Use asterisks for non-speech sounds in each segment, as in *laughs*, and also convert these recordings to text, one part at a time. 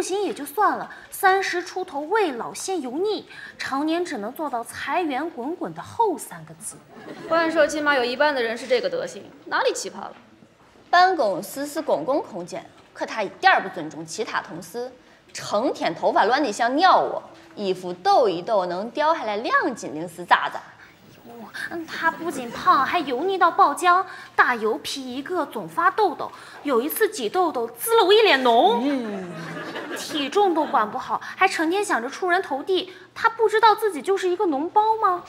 不行也就算了，三十出头未老先油腻，常年只能做到财源滚滚的后三个字。万寿起码有一半的人是这个德行，哪里奇葩了？办公室是公共空间，可他一点儿不尊重其他同事，成天头发乱的像鸟窝，衣服抖一抖能掉下来两斤零是咋子？嗯，他不仅胖，还油腻到爆浆，大油皮一个，总发痘痘。有一次挤痘痘，滋了我一脸脓。嗯，体重都管不好，还成天想着出人头地。他不知道自己就是一个脓包吗？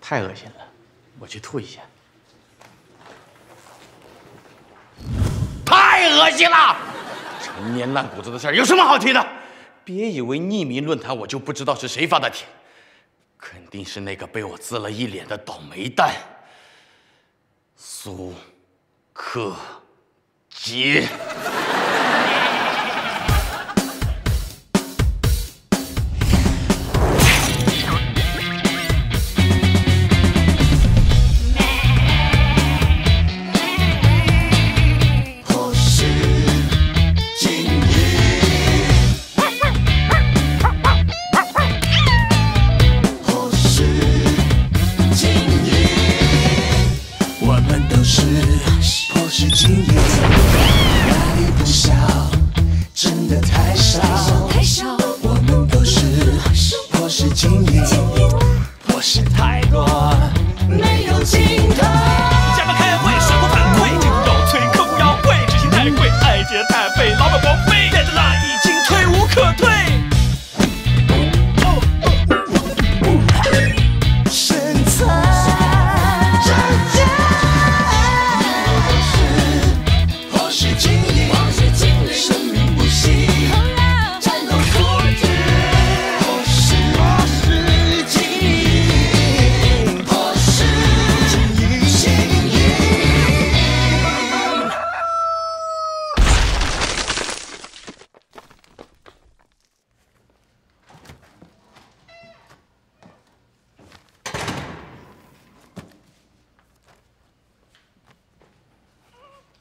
太恶心了，我去吐一下。太恶心了！陈年烂谷子的事儿有什么好提的？别以为匿名论坛我就不知道是谁发的帖，肯定是那个被我滋了一脸的倒霉蛋苏克杰。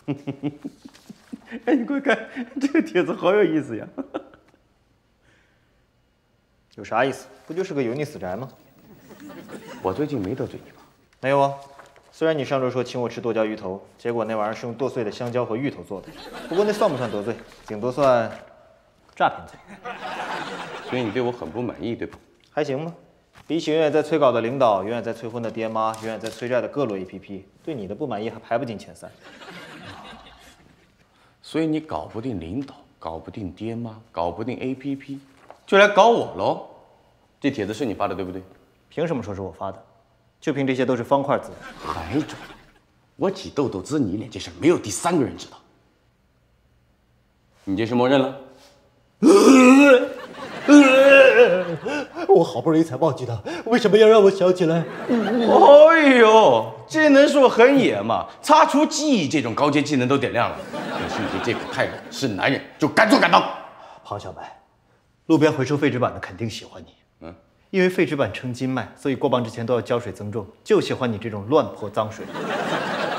*laughs* 哎，你快看，*laughs* 这个帖子好有意思呀！*laughs* 有啥意思？不就是个油腻死宅吗？我最近没得罪你吧？没有啊。虽然你上周说请我吃剁椒鱼头，结果那玩意儿是用剁碎的香蕉和芋头做的，不过那算不算得罪？顶多算诈骗罪。所以你对我很不满意，对吧？还行吧。比起永远在催稿的领导，永远在催婚的爹妈，永远在催债的各路 APP，对你的不满意还排不进前三。所以你搞不定领导，搞不定爹妈，搞不定 APP，就来搞我喽？这帖子是你发的对不对？凭什么说是我发的？就凭这些都是方块字。还准？我挤痘痘滋你脸这事没有第三个人知道。你这是默认了？*laughs* 我好不容易才忘记的，为什么要让我想起来？哎呦，这能说很野吗？擦除记忆这种高阶技能都点亮了。你这副态度，是男人就敢做敢当。庞小白，路边回收废纸板的肯定喜欢你。嗯，因为废纸板称斤卖，所以过磅之前都要浇水增重，就喜欢你这种乱泼脏水。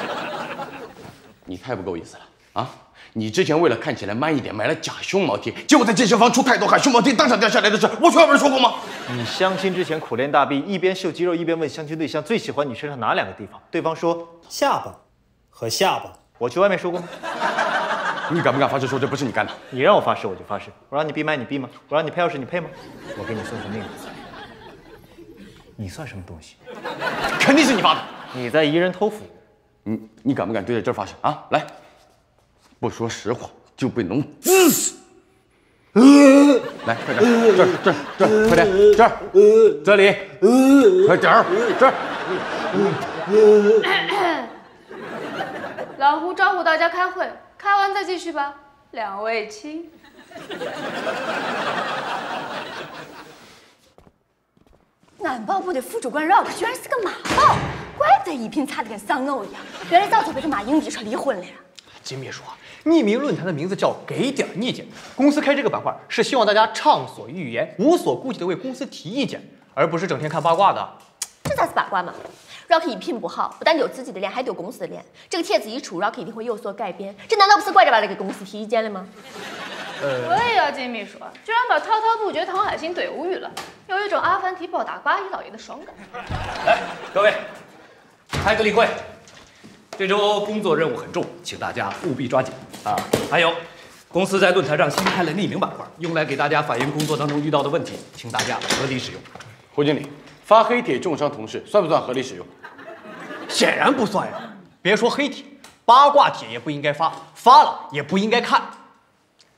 *laughs* 你太不够意思了啊！你之前为了看起来 man 一点，买了假胸毛贴，结果在健身房出太多汗，胸毛贴当场掉下来的事，我全部说过吗？你相亲之前苦练大臂，一边秀肌肉，一边问相亲对象最喜欢你身上哪两个地方，对方说下巴和下巴。我去外面说过吗？*laughs* 你敢不敢发誓说这不是你干的？你让我发誓我就发誓。我让你闭麦你闭吗？我让你配钥匙你配吗？我给你算算命，你算什么东西？肯定是你发的。你在疑人偷斧。你你敢不敢对着这儿发誓啊？来，不说实话就被弄滋死。来，快点，这儿这儿这儿，快点，这儿这里，快点儿，这儿。老胡招呼大家开会，开完再继续吧。两位亲。*laughs* 晚报部的副主管 Rock 居然是个马报，怪不得一品差的跟丧偶一样，原来早就被这马英逼出离婚了呀。金秘书，匿名论坛的名字叫“给点意见”，公司开这个板块是希望大家畅所欲言，无所顾忌的为公司提意见，而不是整天看八卦的。这才是八卦嘛 Rocky 一品不好，不但丢自己的脸，还丢公司的脸。这个帖子一出，Rocky 一定会有所改变。这难道不是怪着把他给公司提意见了吗？对呀，金秘书，居然把滔滔不绝唐海星怼无语了，有一种阿凡提暴打八一老爷的爽感。来，各位，开个例会。这周工作任务很重，请大家务必抓紧啊！还有，公司在论坛上新开了匿名板块，用来给大家反映工作当中遇到的问题，请大家合理使用。胡经理，发黑帖重伤同事，算不算合理使用？显然不算呀！别说黑帖，八卦帖也不应该发，发了也不应该看。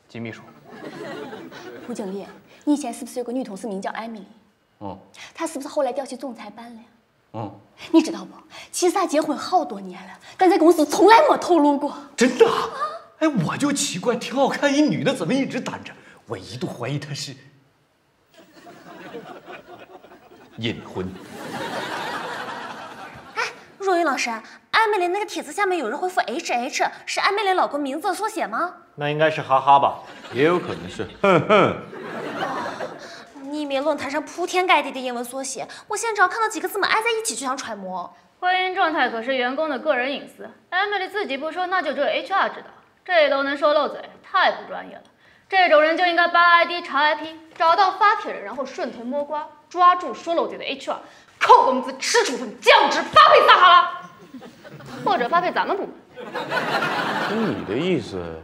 金秘书，胡经理，你以前是不是有个女同事名叫艾米丽？嗯她是不是后来调去总裁办了呀？嗯，你知道不？其实她结婚好多年了，但在公司从来没透露过。真的啊？哎，我就奇怪，挺好看一女的，怎么一直单着？我一度怀疑她是隐婚。哎若云老师，艾美丽那个帖子下面有人回复 H H，是艾美丽老公名字的缩写吗？那应该是哈哈吧？也有可能是，哼哼。匿名论坛上铺天盖地的英文缩写，我现在只要看到几个字母挨在一起就想揣摩。婚姻状态可是员工的个人隐私，Emily 自己不说，那就只有 HR 知道，这都能说漏嘴，太不专业了。这种人就应该扒 ID 查 IP，找到发帖人，然后顺藤摸瓜，抓住说漏嘴的 HR，扣工资、吃处分、降职、发配撒哈拉，或者发配咱们部门。听你的意思，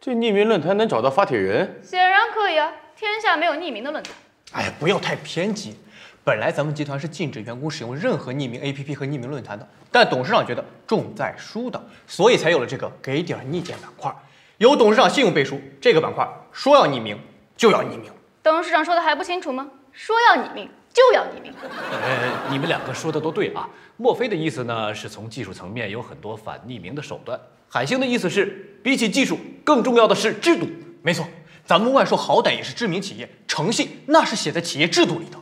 这匿名论坛能找到发帖人？显然可以啊，天下没有匿名的论坛。哎呀，不要太偏激。本来咱们集团是禁止员工使用任何匿名 APP 和匿名论坛的，但董事长觉得重在疏导，所以才有了这个给点意见板块。有董事长信用背书，这个板块说要匿名就要匿名。董事长说的还不清楚吗？说要你命就要你命。呃，你们两个说的都对啊。墨菲的意思呢，是从技术层面有很多反匿名的手段；海星的意思是，比起技术，更重要的是制度。没错，咱们万硕好歹也是知名企业，诚信那是写在企业制度里的。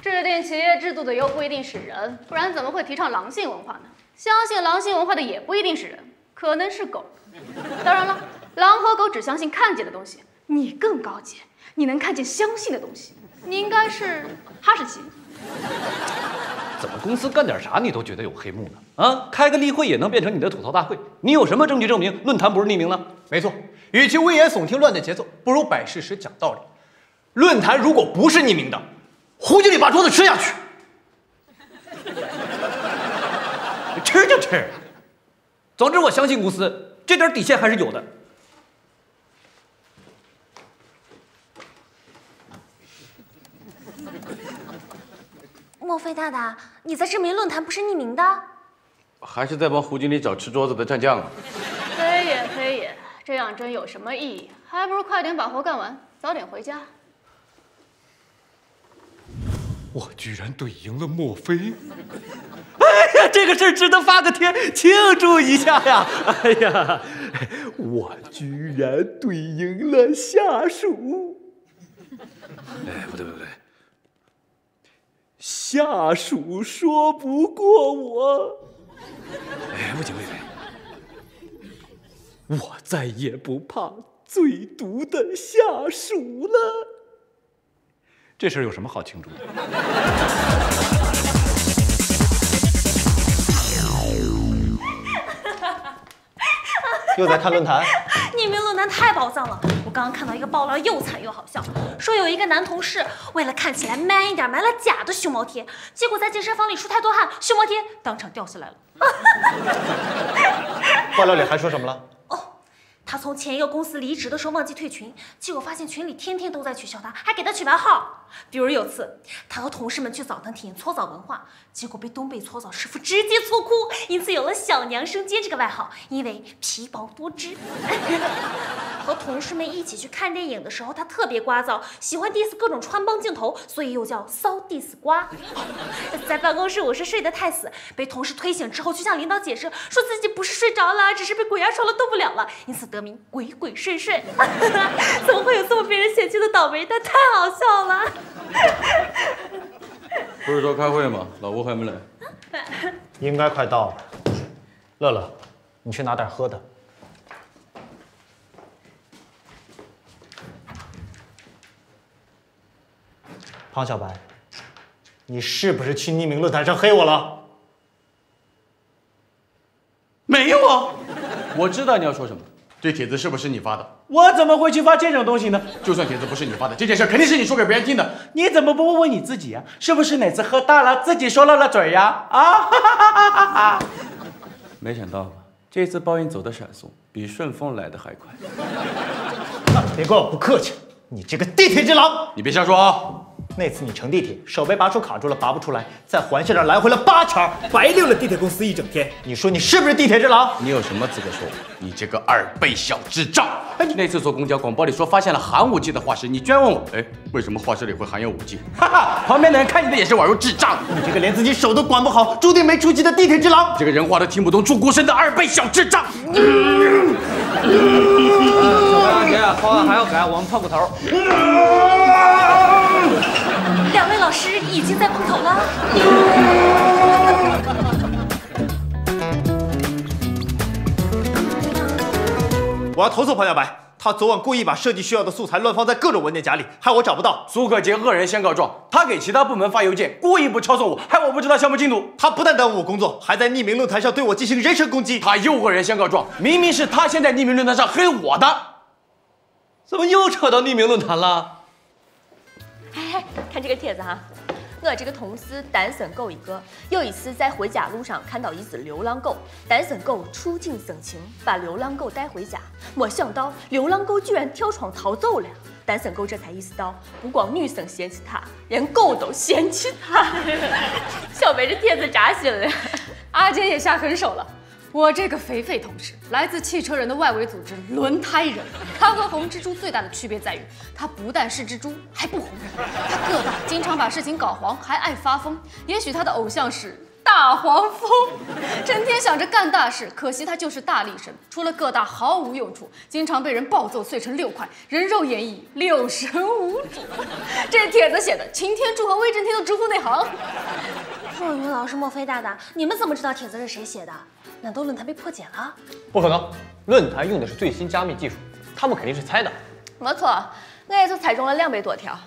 制定企业制度的又不一定是人，不然怎么会提倡狼性文化呢？相信狼性文化的也不一定是人，可能是狗。当然了，狼和狗只相信看见的东西，你更高级，你能看见相信的东西。你应该是哈士奇。怎么公司干点啥你都觉得有黑幕呢？啊，开个例会也能变成你的吐槽大会？你有什么证据证明论坛不是匿名呢？没错，与其危言耸听、乱带节奏，不如摆事实、讲道理。论坛如果不是匿名的，胡经理把桌子吃下去。*laughs* 吃就吃。总之，我相信公司这点底线还是有的。莫非大大，你在证明论坛不是匿名的？还是在帮胡经理找吃桌子的蘸酱啊？非也非也，这样真有什么意义？还不如快点把活干完，早点回家。我居然怼赢了莫非！哎呀，这个事儿值得发个帖庆祝一下呀！哎呀，我居然怼赢了下属！哎，不对不对，下属说不过我。哎，不行不行，我再也不怕最毒的下属了。这事儿有什么好庆祝的？又在看论坛？*laughs* 匿名论坛太宝藏了！我刚刚看到一个爆料，又惨又好笑，说有一个男同事为了看起来 man 一点，买了假的胸毛贴，结果在健身房里出太多汗，胸毛贴当场掉下来了。*laughs* 爆料里还说什么了？哦，他从前一个公司离职的时候忘记退群，结果发现群里天天都在取笑他，还给他取外号。比如有次，他和同事们去澡堂体验搓澡文化，结果被东北搓澡师傅 *laughs* 直接搓哭，因此有了“小娘生煎”这个外号，因为皮薄多汁。*laughs* 和同事们一起去看电影的时候，他特别聒噪，喜欢 diss 各种穿帮镜头，所以又叫骚 diss 瓜。*laughs* 在办公室我是睡得太死，被同事推醒之后去向领导解释，说自己不是睡着了，只是被鬼压床了动不了了，因此得名鬼鬼祟祟。怎么会有这么被人嫌弃的倒霉蛋？太好笑了。不是说开会吗？老吴还没来。应该快到了。乐乐，你去拿点喝的。庞小白，你是不是去匿名论坛上黑我了？没有啊，我知道你要说什么。这帖子是不是你发的？我怎么会去发这种东西呢？就算帖子不是你发的，这件事肯定是你说给别人听的。你怎么不问问你自己呀、是不是哪次喝大了自己说漏了嘴呀？啊！*laughs* 没想到吧？这次报应走的闪送，比顺丰来的还快。*laughs* 别怪我不客气，你这个地铁之狼！你别瞎说啊！那次你乘地铁，手被把手卡住了，拔不出来，在环线上来回了八圈，白溜了地铁公司一整天。你说你是不是地铁之狼？你有什么资格说我？你这个二倍小智障！哎，那次坐公交，广播里说发现了含武纪的化石，你居然问我，哎，为什么化石里会含有武器？哈哈，旁边的人看你的也是宛如智障。你这个连自己手都管不好，注定没出息的地铁之狼！这个人话都听不懂猪孤生的二倍小智障。这两天方案还要改，我们碰个头。老师已经在碰头了。我要投诉彭小白，他昨晚故意把设计需要的素材乱放在各种文件夹里，害我找不到。苏可杰恶人先告状，他给其他部门发邮件，故意不抄送我，害我不知道项目进度。他不但耽误我工作，还在匿名论坛上对我进行人身攻击。他又恶人先告状，明明是他先在匿名论坛上黑我的。怎么又扯到匿名论坛了？哎，看这个帖子哈，我这个同事单身狗一个，有一次在回家路上看到一只流浪狗，单身狗触景生情，把流浪狗带回家，没想到流浪狗居然跳窗逃走了。单身狗这才意识到，不光女生嫌弃他，连狗都嫌弃他。小北这帖子扎心了。阿杰也下狠手了。我这个肥肥同事来自汽车人的外围组织轮胎人，他和红蜘蛛最大的区别在于，他不但是蜘蛛，还不红人。他个大，经常把事情搞黄，还爱发疯。也许他的偶像是大黄蜂，整天想着干大事，可惜他就是大力神，除了个大毫无用处，经常被人暴揍碎成六块，人肉演绎六神无主。这帖子写的，擎天柱和威震天都直呼内行。若云老师、莫非大大，你们怎么知道帖子是谁写的？难道论坛被破解了？不可能，论坛用的是最新加密技术，他们肯定是猜的。没错，我也就猜中了两百多条。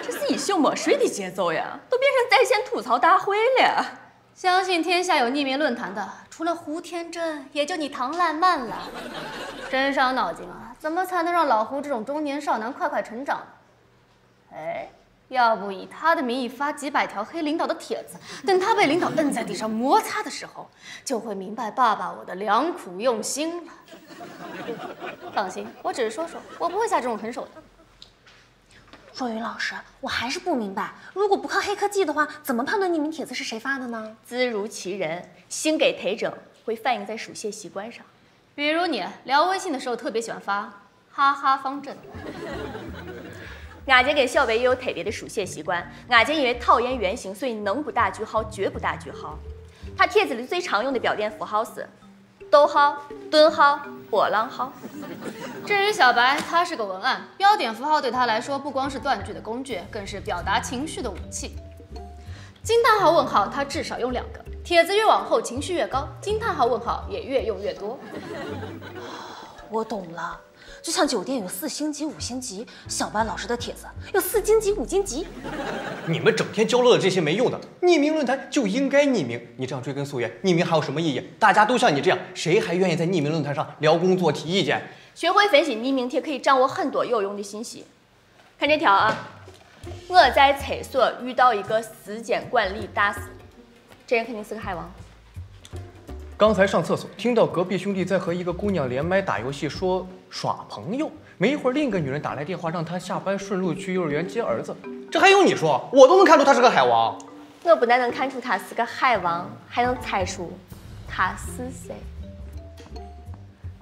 这是一宿没睡的节奏呀，都变成在线吐槽大会了。相信天下有匿名论坛的，除了胡天真，也就你唐烂漫了。真伤脑筋啊！怎么才能让老胡这种中年少男快快成长呢？哎，要不以他的名义发几百条黑领导的帖子，等他被领导摁在地上摩擦的时候，就会明白爸爸我的良苦用心了。放心，我只是说说，我不会下这种狠手的。若云老师，我还是不明白，如果不靠黑科技的话，怎么判断匿名帖子是谁发的呢？字如其人，性格特征会反映在书写习惯上。比如你聊微信的时候特别喜欢发哈哈方阵。俺姐跟小白也有特别的书写习惯。俺姐因为讨厌圆形，所以能不打句号绝不打句号。她帖子里最常用的标点符号是逗号、顿号、波浪号。至于小白，他是个文案，标点符号对他来说不光是断句的工具，更是表达情绪的武器。惊叹号、问号，他至少用两个。帖子越往后情绪越高，惊叹号、问号也越用越多。我懂了，就像酒店有四星级、五星级，小班老师的帖子有四星级、五星级。你们整天交流的这些没用的，匿名论坛就应该匿名。你这样追根溯源，匿名还有什么意义？大家都像你这样，谁还愿意在匿名论坛上聊工作、提意见？学会分析匿名帖可以掌握很多有用的信息。看这条啊，我在厕所遇到一个时间管理大师，这人肯定是个海王。刚才上厕所，听到隔壁兄弟在和一个姑娘连麦打游戏，说耍朋友。没一会儿，另一个女人打来电话，让他下班顺路去幼儿园接儿子。这还用你说？我都能看出他是个海王。我不但能看出他是个海王，还能猜出他是谁。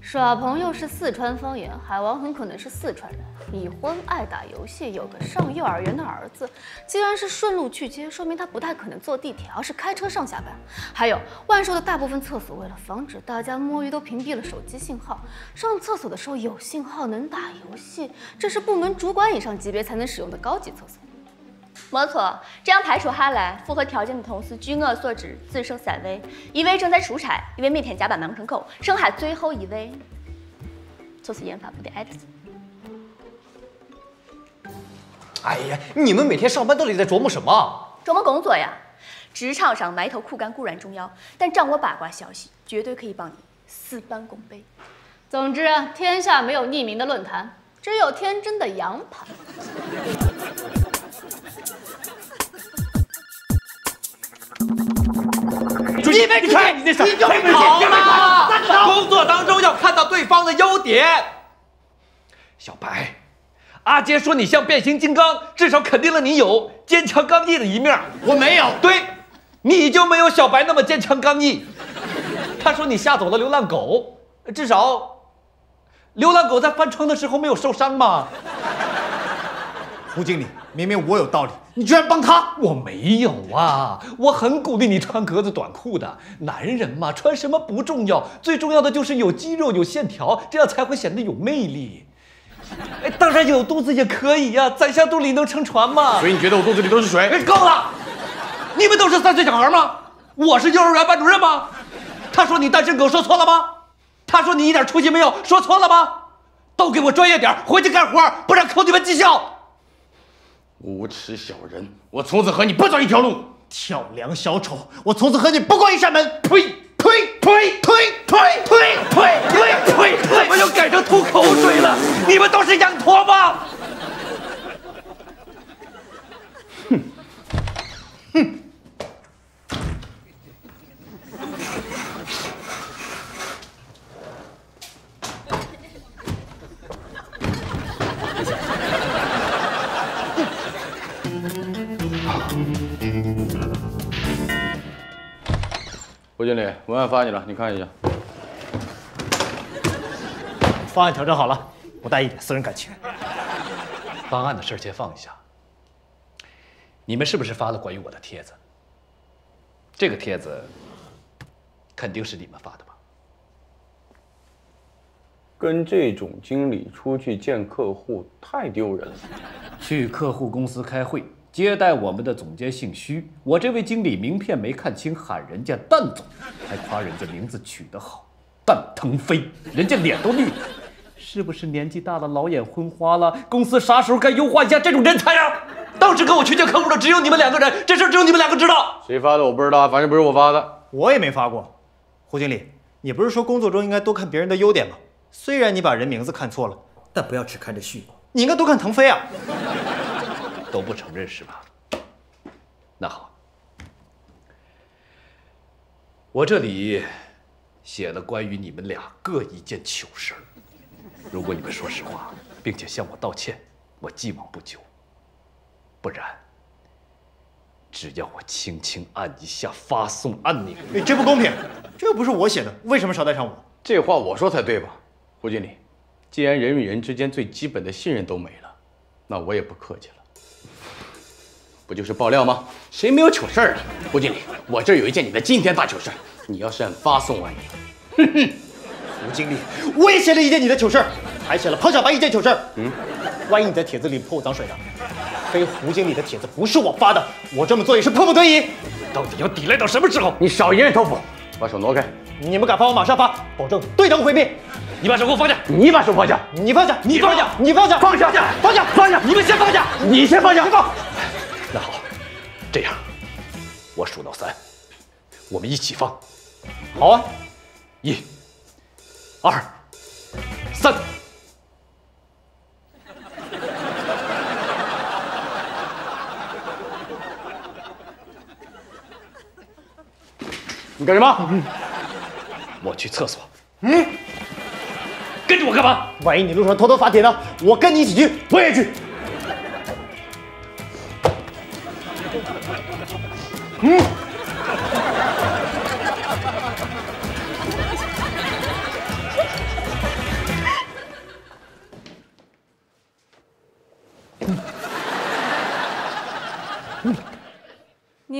耍朋友是四川方言，海王很可能是四川人，已婚，爱打游戏，有个上幼儿园的儿子。既然是顺路去接，说明他不太可能坐地铁，而是开车上下班。还有，万寿的大部分厕所为了防止大家摸鱼，都屏蔽了手机信号。上厕所的时候有信号能打游戏，这是部门主管以上级别才能使用的高级厕所。没错，这样排除下来，符合条件的同事，据我所知，只剩三位：一位正在出差，一位每天加班忙成狗，剩下最后一位就是研发部的艾特森。哎呀，你们每天上班到底在琢磨什么？琢磨工作呀。职场上埋头苦干固然重要，但掌握八卦消息绝对可以帮你事半功倍。总之啊，天下没有匿名的论坛，只有天真的羊盘。*laughs* 你没看你那手，你就跑嘛！工作当中要看到对方的优点。小白，阿杰说你像变形金刚，至少肯定了你有坚强刚毅的一面。我没有。对，你就没有小白那么坚强刚毅。他说你吓走了流浪狗，至少流浪狗在翻窗的时候没有受伤嘛。胡经理，明明我有道理，你居然帮他！我没有啊，我很鼓励你穿格子短裤的。男人嘛，穿什么不重要，最重要的就是有肌肉、有线条，这样才会显得有魅力。哎，当然有肚子也可以呀、宰相肚里能撑船嘛。所以你觉得我肚子里都是水？哎，够了！你们都是三岁小孩吗？我是幼儿园班主任吗？他说你单身狗，说错了吗？他说你一点出息没有，说错了吗？都给我专业点，回去干活，不然扣你们绩效。无耻小人！我从此和你不走一条路。跳梁小丑，我从此和你不过一扇门。呸发你了，你看一下。方案调整好了，不带一点私人感情。方案的事儿先放一下。你们是不是发了关于我的帖子？这个帖子肯定是你们发的吧？跟这种经理出去见客户太丢人了。去客户公司开会，接待我们的总监姓徐，我这位经理名片没看清，喊人家蛋总，还夸人家名字取得好，蛋腾飞，人家脸都绿了。是不是年纪大了，老眼昏花了？公司啥时候该优化一下这种人才啊？当时跟我去见客户的只有你们两个人，这事儿只有你们两个知道。谁发的我不知道，反正不是我发的。我也没发过。胡经理，你不是说工作中应该多看别人的优点吗？虽然你把人名字看错了，但不要只看这序，你应该多看腾飞啊。都不承认是吧？那好，我这里写了关于你们俩各一件糗事儿。如果你们说实话，并且向我道歉，我既往不咎；不然，只要我轻轻按一下发送按钮，哎，这不公平，这又不是我写的，为什么捎带上我？这话我说才对吧？胡经理，既然人与人之间最基本的信任都没了，那我也不客气了。不就是爆料吗？谁没有糗事儿啊？胡经理，我这儿有一件你的惊天大糗事儿，你要是按发送完，哼哼，胡经理，我也写了一件你的糗事儿，还写了庞小白一件糗事儿。嗯，万一你在帖子里泼我脏水呢？非胡经理的帖子不是我发的，我这么做也是迫不得已。到底要抵赖到什么时候？你少一人头腐，把手挪开。你们敢发，我马上发，保证对等毁灭。你把手给我放下！你把手放下，你放下，你放下你放下，放下，放下，放下！你们先放下！你先放下，放。那好，这样，我数到三，我们一起放。好啊，一、二、三。*laughs* 你干什么？我去厕所。嗯，跟着我干嘛？万一你路上偷偷发帖呢？我跟你一起去，我也去。你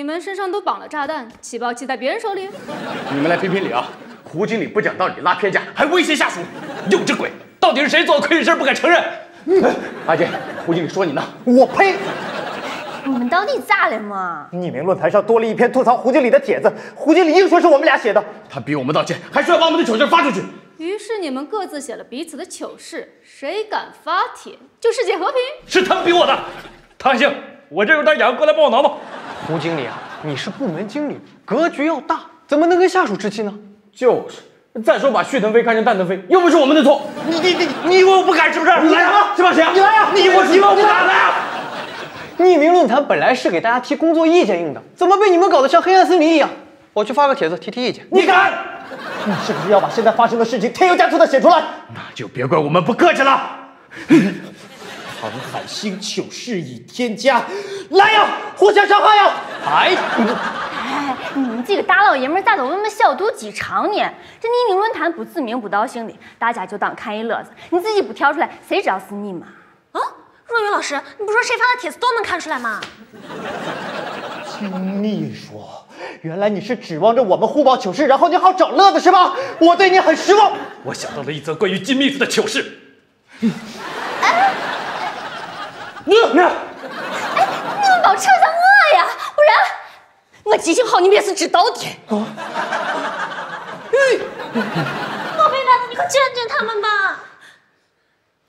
们身上都绑了炸弹，起爆器在别人手里。你们来评评理啊！胡经理不讲道理，拉偏架，还威胁下属，幼稚鬼！到底是谁做的亏心事不敢承认？阿杰，胡经理说你呢。我呸！你们到底咋了嘛？匿名论坛上多了一篇吐槽胡经理的帖子，胡经理硬说是我们俩写的。他逼我们道歉，还说要把我们的糗事发出去。于是你们各自写了彼此的糗事，谁敢发帖就世界和平。是他们逼我的。唐行，我这有点痒，过来帮我挠挠。胡经理啊，你是部门经理，格局要大，怎么能跟下属置气呢？就是，再说把旭腾飞看成蛋腾飞，又不是我们的错。你你你你以为我不敢是不是？你来啊，是吧？谁啊？你来呀！你我你以为我不敢来啊！匿名论坛本来是给大家提工作意见用的，怎么被你们搞得像黑暗森林一样？我去发个帖子提提意见。你敢？你是不是要把现在发生的事情添油加醋的写出来？那就别怪我们不客气了。航海星糗事已添加，来呀，互相伤害呀！哎，哎，你们几个大老爷们儿咋都那么小肚鸡肠呢？这匿名论坛不指名不道姓的，大家就当看一乐子。你自己不跳出来，谁知道是你嘛？啊，若雨老师，你不说谁发的帖子都能看出来吗？听秘书，原来你是指望着我们互报糗事，然后你好找乐子是吧？我对你很失望。我想到了一则关于金秘书的糗事。哎你你你们别扯上我呀，不然我记性好，你们也是知道的。莫非大子，你快见见他们吧。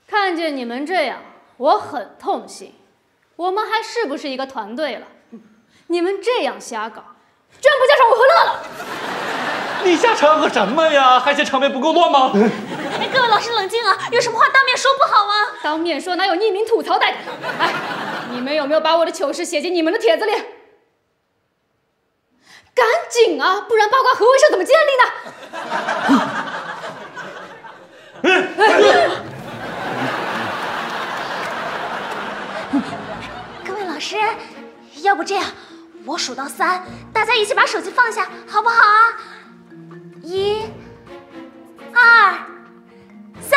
看见你们这样，我很痛心。我们还是不是一个团队了？你们这样瞎搞，居然不叫上我和乐乐！你瞎掺和什么呀？还嫌场面不够乱吗？哎，各位老师冷静啊，有什么话当面说不好吗？当面说哪有匿名吐槽带的？哎，你们有没有把我的糗事写进你们的帖子里？赶紧啊，不然八卦何为社怎么建立呢？各位老师，要不这样，我数到三，大家一起把手机放下，好不好啊？一、二、三。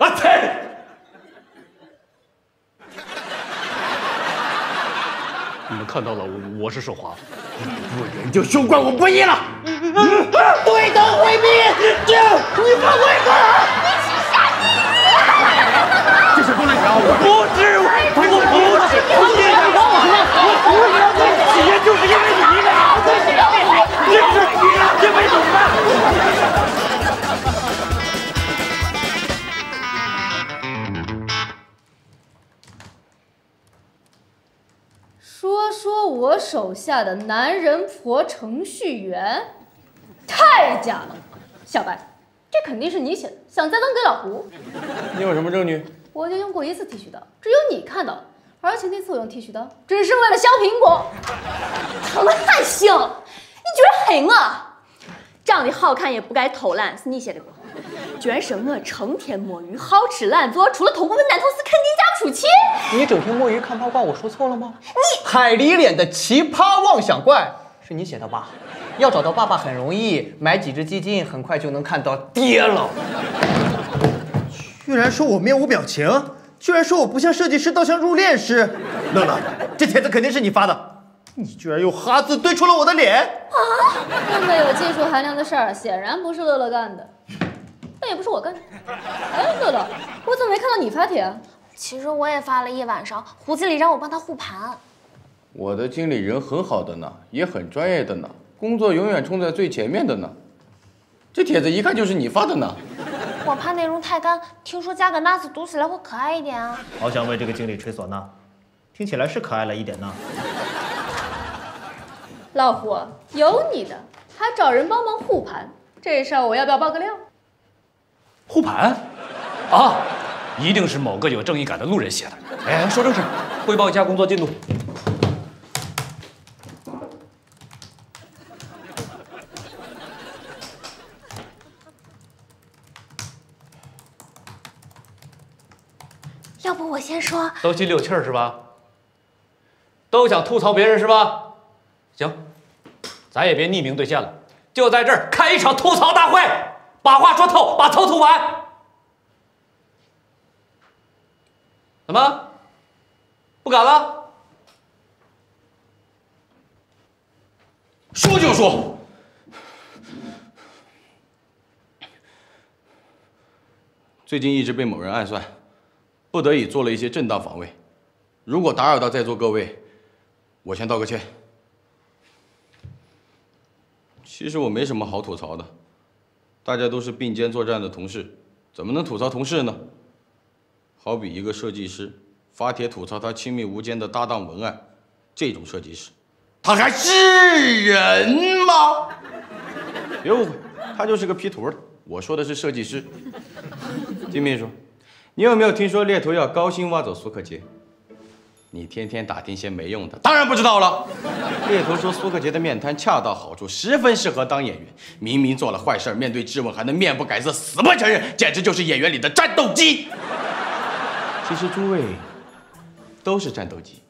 啊呸！你们看到了，我我是手滑，不仁就休怪我不义了。对等回避，就你们会儿。这是不能调，我不是，我不是，我不是，我不是，就是因为你的，就是你，因为你们。说说我手下的男人婆程序员，太假了！小白，这肯定是你写的，想栽赃给老胡。你有什么证据？我就用过一次剃须刀，只有你看到了，而且那次我用剃须刀只是为了削苹果。疼的还行，你居然黑我！长得好看也不该偷懒，是你写的不？居然说我成天摸鱼，好吃懒做，除了偷过我男同事，肯定嫁不出去。你整天摸鱼看八卦，我说错了吗？你海狸脸的奇葩妄想怪是你写的吧？要找到爸爸很容易，买几只基金很快就能看到爹了。居然说我面无表情，居然说我不像设计师，倒像入殓师。乐乐，这帖子肯定是你发的，你居然用哈字对出了我的脸。那么有技术含量的事儿，显然不是乐乐干的，但也不是我干的。哎，乐乐，我怎么没看到你发帖啊？其实我也发了一晚上，胡经理让我帮他护盘。我的经理人很好的呢，也很专业的呢，工作永远冲在最前面的呢。这帖子一看就是你发的呢。我怕内容太干，听说加个“ “nas” 读起来会可爱一点啊。好想为这个经理吹唢呐，听起来是可爱了一点呢。老胡，有你的，还找人帮忙护盘，这事儿我要不要爆个料？护盘？啊，一定是某个有正义感的路人写的。哎，说正事，汇报一下工作进度。要不我先说，都心里有气儿是吧？都想吐槽别人是吧？行，咱也别匿名兑现了，就在这儿开一场吐槽大会，把话说透，把头吐完。怎么？不敢了？说就说。最近一直被某人暗算，不得已做了一些正当防卫。如果打扰到在座各位，我先道个歉。其实我没什么好吐槽的，大家都是并肩作战的同事，怎么能吐槽同事呢？好比一个设计师发帖吐槽他亲密无间的搭档文案，这种设计师，他还是人吗？别误会，他就是个 P 图的。我说的是设计师。金秘书，你有没有听说猎头要高薪挖走苏克杰？你天天打听些没用的，当然不知道了。猎头说苏克杰的面瘫恰到好处，十分适合当演员。明明做了坏事，面对质问还能面不改色，死不承认，简直就是演员里的战斗机。其实诸位都是战斗机，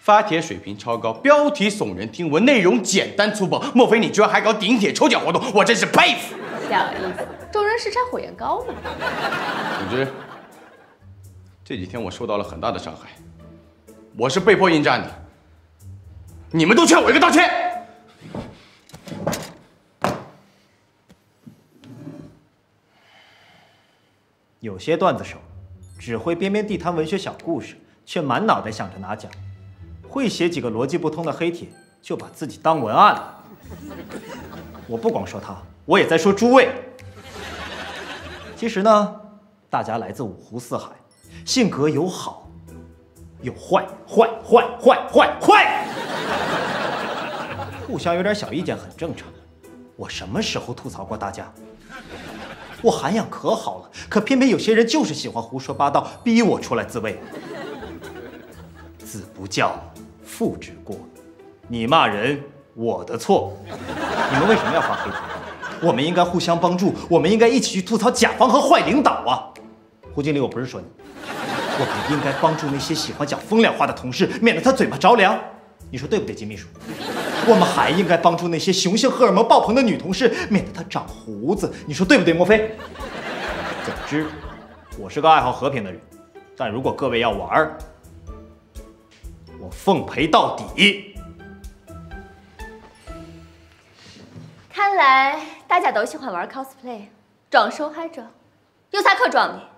发帖水平超高，标题耸人听闻，内容简单粗暴。莫非你居然还搞顶帖抽奖活动？我真是佩服。小意思，众人拾柴火焰高嘛。总之，这几天我受到了很大的伤害，我是被迫应战的。你们都欠我一个道歉。有些段子手只会编编地摊文学小故事，却满脑袋想着拿奖；会写几个逻辑不通的黑帖，就把自己当文案了。我不光说他，我也在说诸位。其实呢，大家来自五湖四海，性格有好，有坏，坏坏坏坏坏，*laughs* 互相有点小意见很正常。我什么时候吐槽过大家？我涵养可好了，可偏偏有些人就是喜欢胡说八道，逼我出来自卫。子不教，父之过。你骂人，我的错。你们为什么要发黑帖？我们应该互相帮助，我们应该一起去吐槽甲方和坏领导啊！胡经理，我不是说你，我们应该帮助那些喜欢讲风凉话的同事，免得他嘴巴着凉。你说对不对，金秘书？我们还应该帮助那些雄性荷尔蒙爆棚的女同事，免得她长胡子。你说对不对，莫非？总之，我是个爱好和平的人，但如果各位要玩，我奉陪到底。看来大家都喜欢玩 cosplay，装受害者，有啥可装的？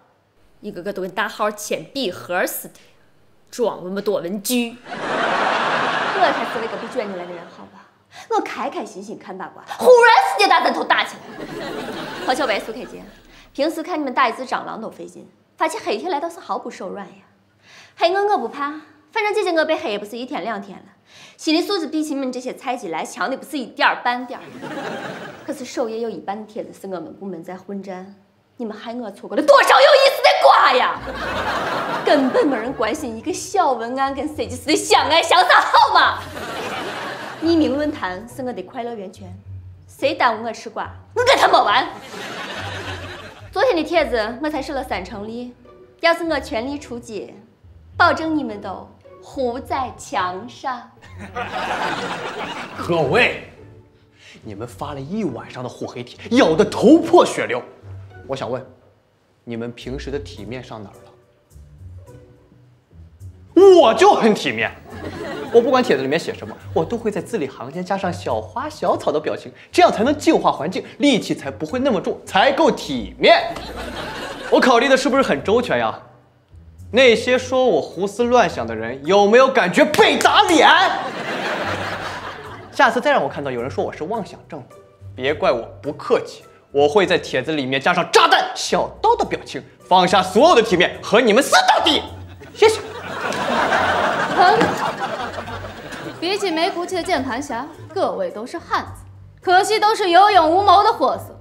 一个个都跟大号铅笔盒似的，装那么多文具。我才是那个被卷进来的人，好吧？我开开心心看八卦，忽然世界大战头打起来了。黄小白、苏开杰，平时看你们打一只蟑螂都费劲，发起黑帖来倒是毫不手软呀。黑我我不怕，反正姐姐我被黑也不是一天两天了，心理素质比起你们这些菜鸡来强的不是一点半点。可是首页有一半帖子是我们部门在混战，你们害我错过了多少有意思的瓜呀！根本没人关心一个小文案跟设计师的相爱相杀，好吗？匿名论坛是我的快乐源泉，谁耽误我吃瓜，我跟他没完。昨天的帖子我才试了三成力，要是我全力出击，保证你们都糊在墙上。各位，你们发了一晚上的护黑帖，咬得头破血流。我想问，你们平时的体面上哪儿了？我就很体面，*laughs* 我不管帖子里面写什么，我都会在字里行间加上小花小草的表情，这样才能净化环境，戾气才不会那么重，才够体面。*laughs* 我考虑的是不是很周全呀？那些说我胡思乱想的人，有没有感觉被打脸？*laughs* 下次再让我看到有人说我是妄想症，别怪我不客气，我会在帖子里面加上炸弹小刀的表情，放下所有的体面，和你们撕到底。谢谢。很好。比起没骨气的键盘侠，各位都是汉子，可惜都是有勇无谋的货色。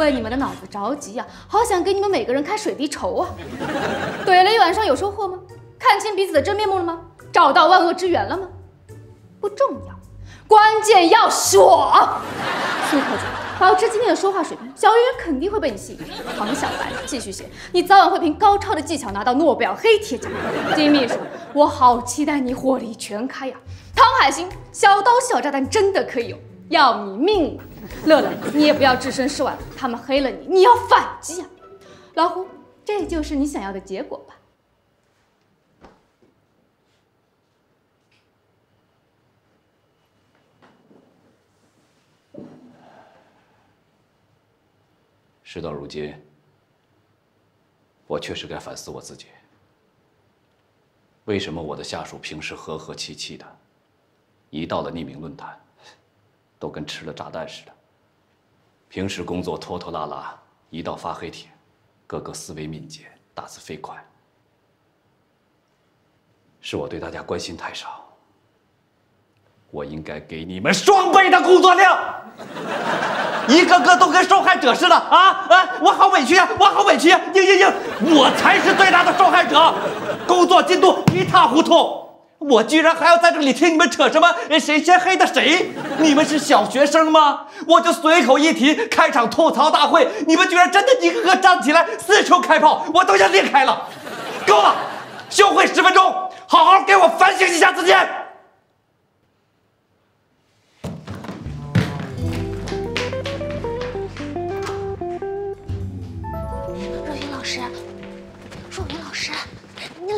为你们的脑子着急呀、好想给你们每个人开水滴筹啊！怼了一晚上有收获吗？看清彼此的真面目了吗？找到万恶之源了吗？不重要，关键要爽。苏科长，保持今天的说话水平，小圆圆肯定会被你吸引。黄小白，继续写，你早晚会凭高超的技巧拿到诺贝尔黑铁奖。金秘书，我好期待你火力全开呀！汤海星，小刀小炸弹真的可以有，要你命了！乐乐，你也不要置身事外，他们黑了你，你要反击啊！老胡，这就是你想要的结果吧？事到如今，我确实该反思我自己。为什么我的下属平时和和气气的，一到了匿名论坛，都跟吃了炸弹似的？平时工作拖拖拉拉，一到发黑帖，个个思维敏捷，打字飞快。是我对大家关心太少，我应该给你们双倍的工作量。一个个都跟受害者似的啊啊！我好委屈呀，我好委屈呀！嘤嘤嘤，我才是最大的受害者，工作进度一塌糊涂，我居然还要在这里听你们扯什么谁先黑的谁？你们是小学生吗？我就随口一提，开场吐槽大会，你们居然真的一个个站起来四处开炮，我都要裂开了。够了，休会十分钟，好好给我反省一下自己。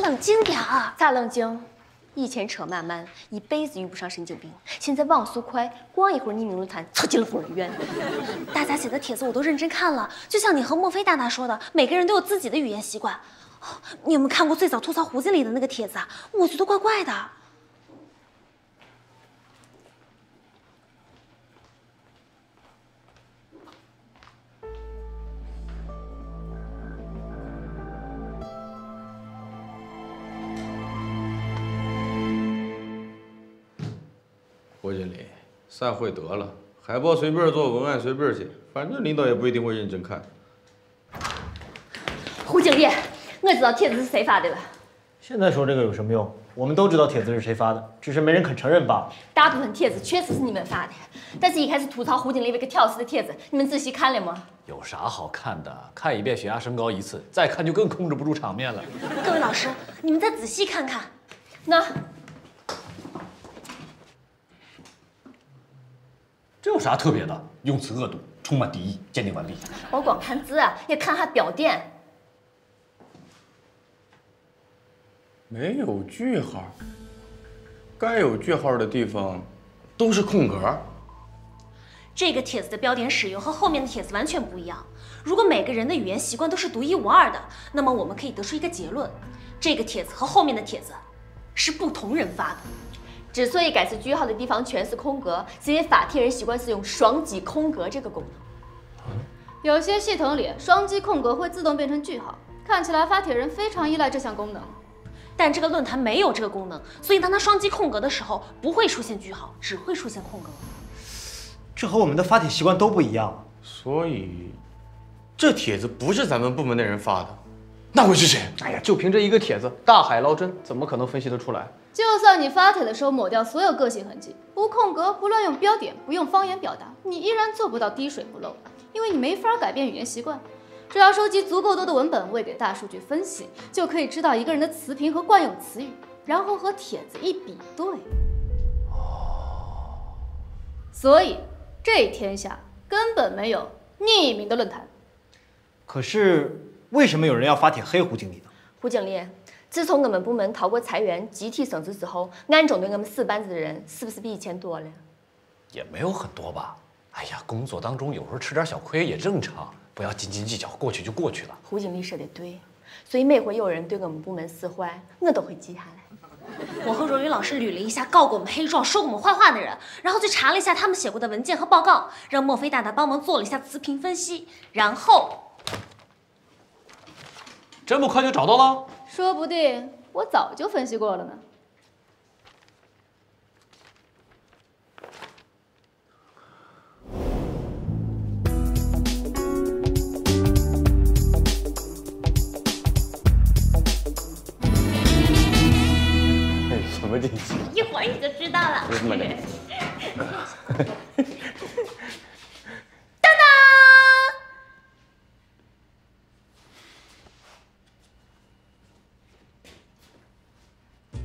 冷静点儿。咋冷静？以前扯慢慢，一辈子遇不上神经病，现在网速快，逛一会儿匿名论坛，凑进了疯人院。大家写的帖子我都认真看了，就像你和莫非大大说的，每个人都有自己的语言习惯。你有没有看过最早吐槽胡经理的那个帖子？我觉得怪怪的。胡经理，散会得了，海报随便做，文案随便写，反正领导也不一定会认真看。胡经理，我知道帖子是谁发的了，现在说这个有什么用？我们都知道帖子是谁发的，只是没人肯承认罢了。大部分帖子确实是你们发的，但是一开始吐槽胡经理那个挑事的帖子，你们仔细看了吗？有啥好看的？看一遍血压升高一次，再看就更控制不住场面了。各位老师，你们再仔细看看。那这有啥特别的？用词恶毒，充满敌意，鉴定完毕。我光看字啊，也看下表点。没有句号，该有句号的地方都是空格。这个帖子的标点使用和后面的帖子完全不一样。如果每个人的语言习惯都是独一无二的，那么我们可以得出一个结论：这个帖子和后面的帖子是不同人发的。之所以改次句号的地方全是空格，是因为法帖人习惯使用双击空格这个功能。有些系统里双击空格会自动变成句号，看起来发帖人非常依赖这项功能。但这个论坛没有这个功能，所以当它双击空格的时候，不会出现句号，只会出现空格。这和我们的发帖习惯都不一样。所以，这帖子不是咱们部门的人发的，那会是谁？哎呀，就凭这一个帖子，大海捞针，怎么可能分析得出来？就算你发帖的时候抹掉所有个性痕迹，不空格，不乱用标点，不用方言表达，你依然做不到滴水不漏，因为你没法改变语言习惯。只要收集足够多的文本，喂给大数据分析，就可以知道一个人的词频和惯用词语，然后和帖子一比对。所以这天下根本没有匿名的论坛。可是为什么有人要发帖黑胡经理呢？胡经理，自从我们部门逃过裁员、集体升职之后，暗中对我们死班子的人是不是比以前多了？也没有很多吧。哎呀，工作当中有时候吃点小亏也正常，不要斤斤计较，过去就过去了。胡经理说的对，所以每回有人对我们部门使坏，我都会记下来。我和若雨老师捋了一下告过我们黑状、说过我们坏话的人，然后去查了一下他们写过的文件和报告，让墨菲大大帮忙做了一下词频分析，然后这么快就找到了？说不定我早就分析过了呢。*laughs* 什么惊喜？一会儿你就知道了。*laughs* 这么的。当当，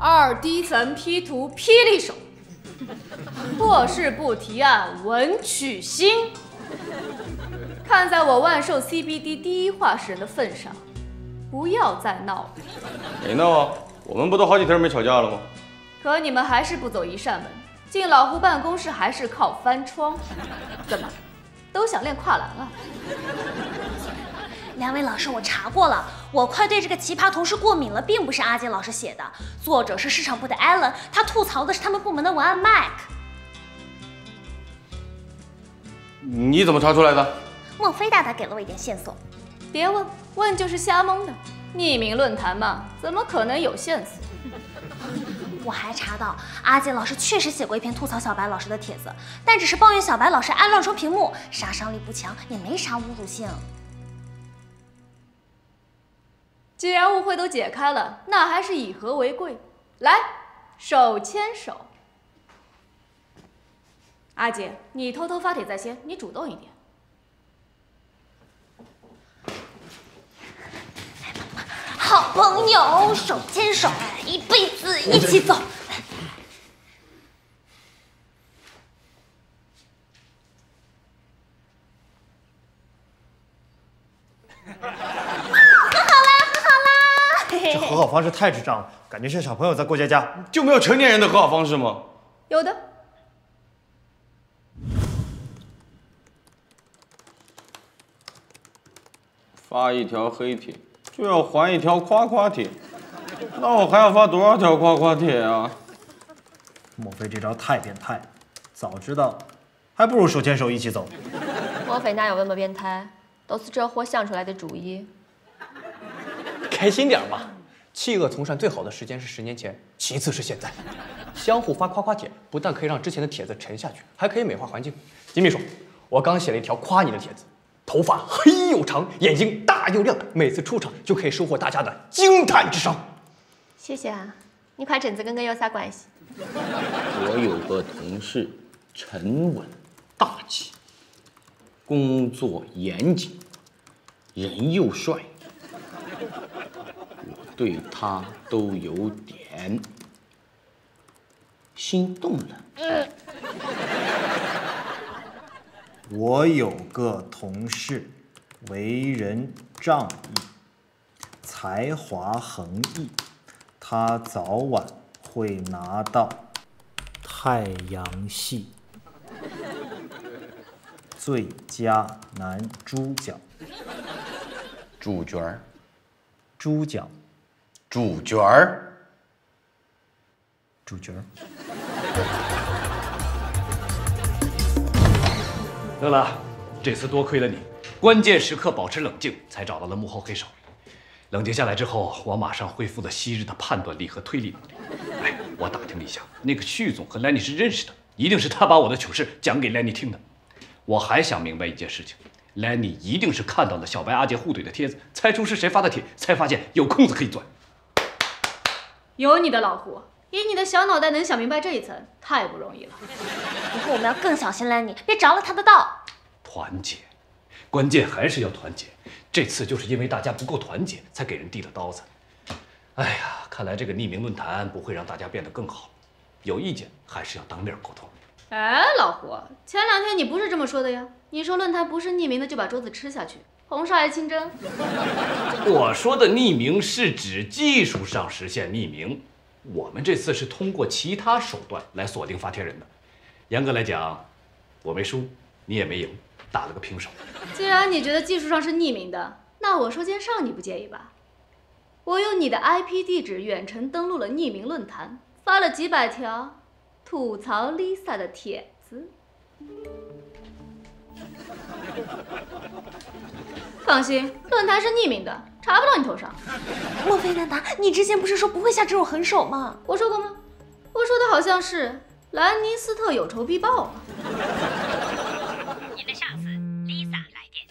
二低层 P 图霹雳手，破事不提案文曲星。看在我万寿 CBD 第一话事人的份上，不要再闹了。没闹啊，我们不都好几天没吵架了吗？可你们还是不走一扇门，进老胡办公室还是靠翻窗。怎么，都想练跨栏啊？两位老师，我查过了，我快对这个奇葩同事过敏了，并不是阿杰老师写的，作者是市场部的 Allen，他吐槽的是他们部门的文案 Mike。你怎么查出来的？莫非大大给了我一点线索。别问，问就是瞎蒙的。匿名论坛嘛，怎么可能有线索？*laughs* 我还查到，阿杰老师确实写过一篇吐槽小白老师的帖子，但只是抱怨小白老师爱乱戳屏幕，杀伤力不强，也没啥侮辱性。既然误会都解开了，那还是以和为贵。来，手牵手。阿杰，你偷偷发帖在先，你主动一点。好朋友，手牵手，一辈子一起走。和好啦，和好啦！嘿嘿这和好方式太智障了，感觉像小朋友在过家家。就没有成年人的和好方式吗？有的，发一条黑帖就要还一条夸夸帖，那我还要发多少条夸夸帖啊？莫非这招太变态了？早知道，还不如手牵手一起走。莫非哪有那么变态？都是这货想出来的主意。开心点嘛！弃恶从善最好的时间是十年前，其次是现在。相互发夸夸帖，不但可以让之前的帖子沉下去，还可以美化环境。金秘书，我刚写了一条夸你的帖子，头发黑又长，眼睛大又亮，每次出场就可以收获大家的惊叹之声。谢谢啊，你夸疹子跟哥有啥关系？我有个同事，沉稳大气，工作严谨，人又帅，我对他都有点心动了。我有个同事，为人仗义，才华横溢，他早晚会拿到太阳系最佳男主角。主角儿，猪角，主角儿，主角儿。乐乐，这次多亏了你，关键时刻保持冷静，才找到了幕后黑手。冷静下来之后，我马上恢复了昔日的判断力和推理能力。哎，我打听了一下，那个旭总和兰妮是认识的，一定是他把我的糗事讲给兰妮听的。我还想明白一件事情，兰妮一定是看到了小白阿杰互怼的帖子，猜出是谁发的帖，才发现有空子可以钻。有你的老胡，以你的小脑袋能想明白这一层，太不容易了。以后我们要更小心了，你，别着了他的道。团结，关键还是要团结。这次就是因为大家不够团结，才给人递了刀子。哎呀，看来这个匿名论坛不会让大家变得更好，有意见还是要当面沟通。哎，老胡，前两天你不是这么说的呀？你说论坛不是匿名的就把桌子吃下去，红烧还清蒸。我说的匿名是指技术上实现匿名，我们这次是通过其他手段来锁定发帖人的。严格来讲，我没输，你也没赢，打了个平手。既然你觉得技术上是匿名的，那我说件事儿你不介意吧？我用你的 IP 地址远程登录了匿名论坛，发了几百条吐槽 Lisa 的帖子。*laughs* 放心，论坛是匿名的，查不到你头上。莫非兰达，你之前不是说不会下这种狠手吗？我说过吗？我说的好像是兰尼斯特有仇必报嘛。您的上司 Lisa 来电。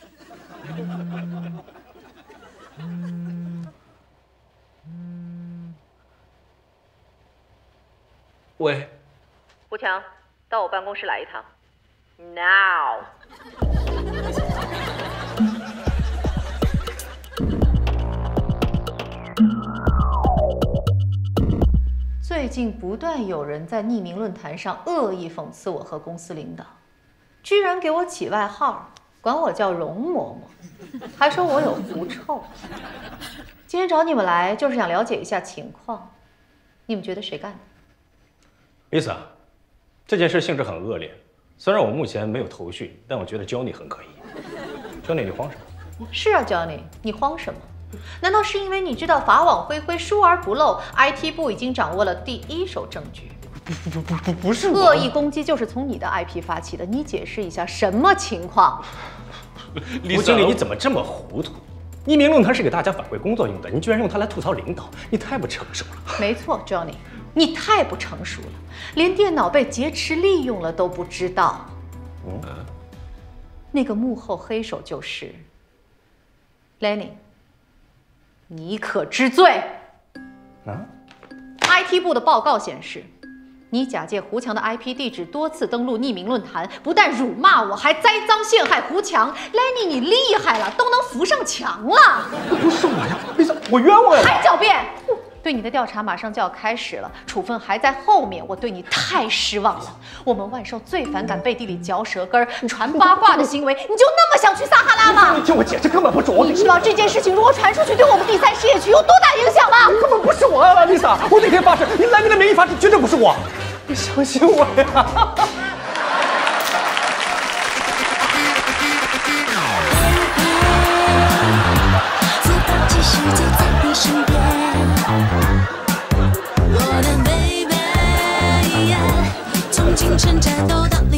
喂，吴强，到我办公室来一趟，now。最近不断有人在匿名论坛上恶意讽刺我和公司领导，居然给我起外号，管我叫容嬷嬷，还说我有狐臭。今天找你们来就是想了解一下情况，你们觉得谁干的？Lisa，这件事性质很恶劣，虽然我目前没有头绪，但我觉得 Johnny 很可疑。Johnny，你慌什么？是啊，Johnny，你慌什么？难道是因为你知道法网恢恢，疏而不漏？IT 部已经掌握了第一手证据。不不不不不是恶意攻击就是从你的 IP 发起的，你解释一下什么情况？*laughs* 吴经理，你怎么这么糊涂？匿名论坛是给大家反馈工作用的，你居然用它来吐槽领导，你太不成熟了。没错，Johnny，你太不成熟了，连电脑被劫持利用了都不知道。嗯那个幕后黑手就是 Lenny，你可知罪？啊？IT 部的报告显示，你假借胡强的 IP 地址多次登录匿名论坛，不但辱骂我，还栽赃陷害胡强。Lenny，你厉害了，都能扶上墙了，不是我呀，为啥，我冤枉呀！还狡辩！对你的调查马上就要开始了，处分还在后面。我对你太失望了。我们万寿最反感背地里嚼舌根、传八卦的行为，你就那么想去撒哈拉吗？你听我解释，根本不是我。你知道这件事情如果传出去，对我们第三事业区有多大影响吗？根本不是我呀，丽莎！我那天发誓，你来你的名义发誓，绝对不是我。你相信我呀！自暴其世界在你身边。趁战斗的。